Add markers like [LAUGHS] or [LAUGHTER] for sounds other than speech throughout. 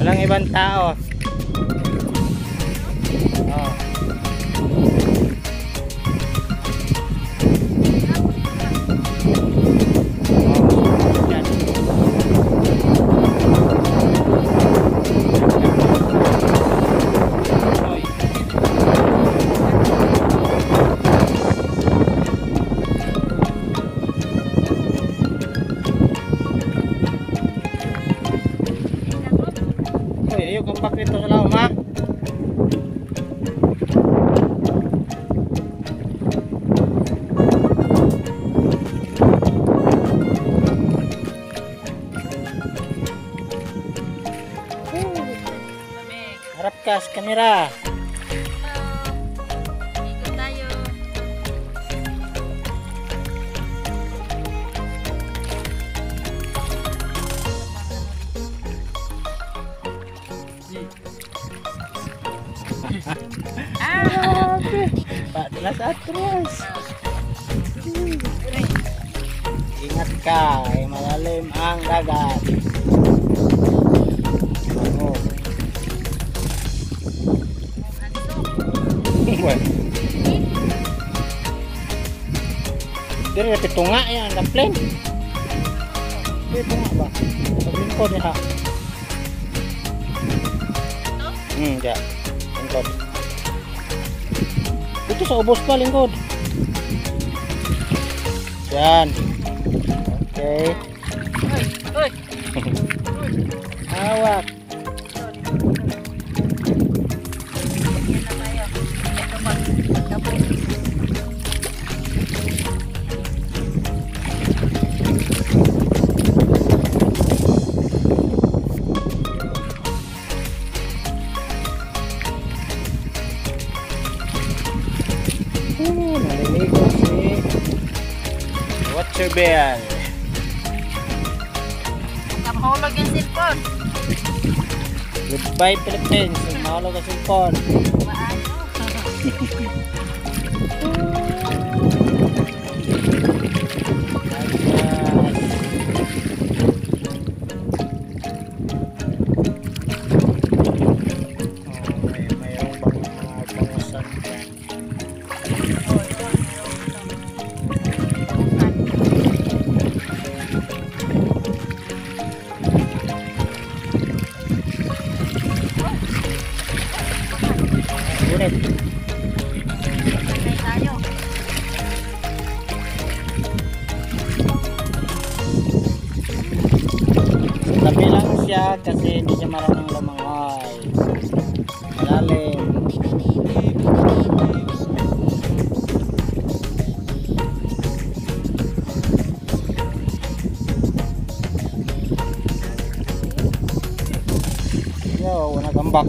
Walang ibang tao. Kang pakrito sa laom ha. Lamig. Harap ka sa kamera. Ah! Ingat ka, ay malalim ang dagat. Oh. Well. Diri na pitunga yan, ang plane. Diri tunga ba? Niya. Hmm, ya. Lingkod. Ito sa ubos pa, lingkod. Yan. Okay. Uy, uy. Hawak. [LAUGHS] Watcher Bell. Kamahulog yung cellphone. Goodbye Philippines. Mahalo ka cellphone. Maano? [LAUGHS] Patay tayo. Tabi lang siya kasi hindi siya marunong lumangoy. Malalim. Yo, nagambak.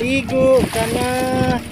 Maligo ka na.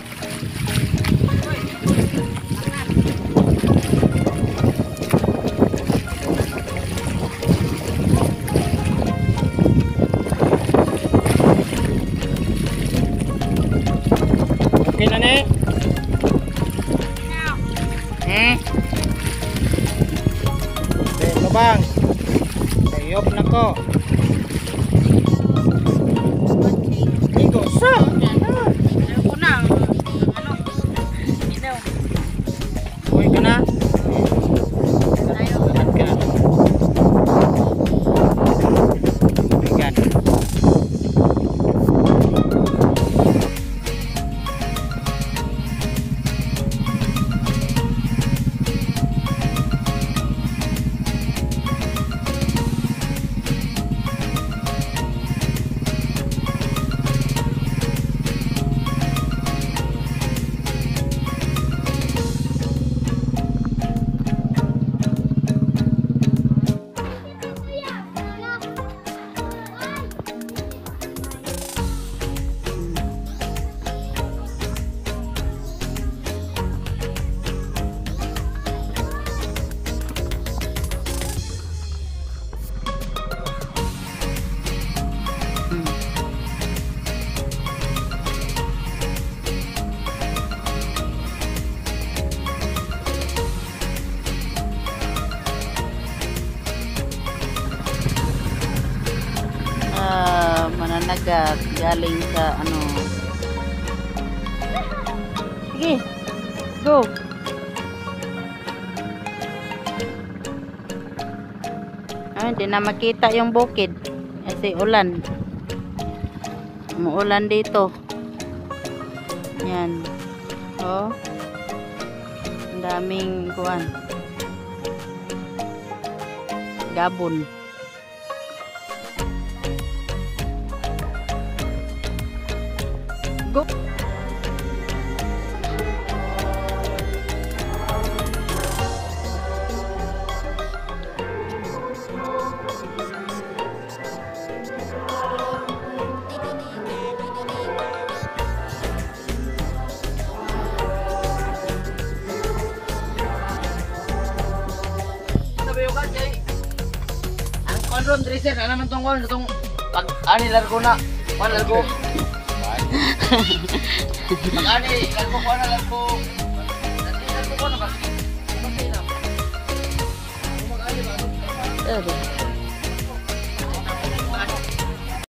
Mananagat galing sa ano. Sige. Go. Ah, hindi na makita yung bukid. Kasi ulan. Umuulan dito. Yan. Oh. Ang daming kuan. Gabon. México. Ang kondron, Tristan, ano man tong kondron, itong pag-anilar na, malar. Makani, kalbo